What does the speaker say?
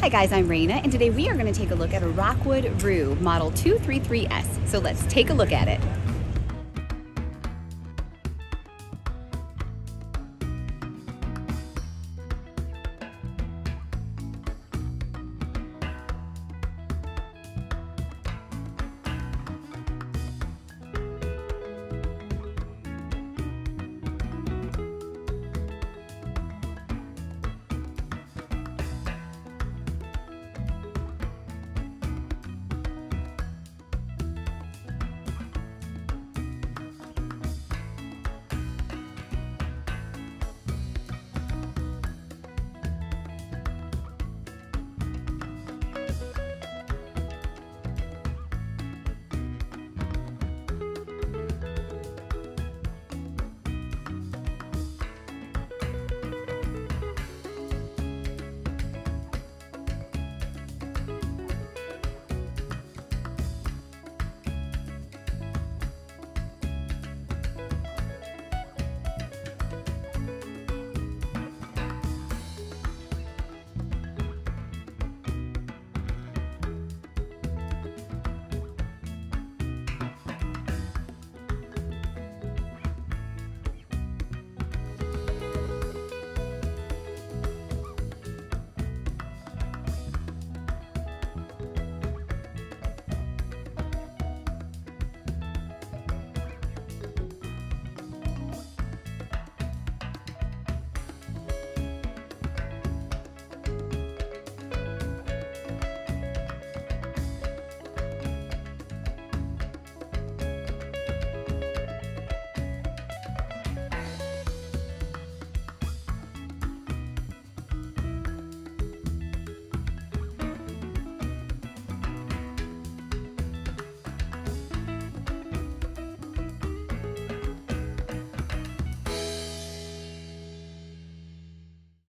Hi guys, I'm Raina, and today we are going to take a look at a Rockwood Roo Model 233S. So let's take a look at it.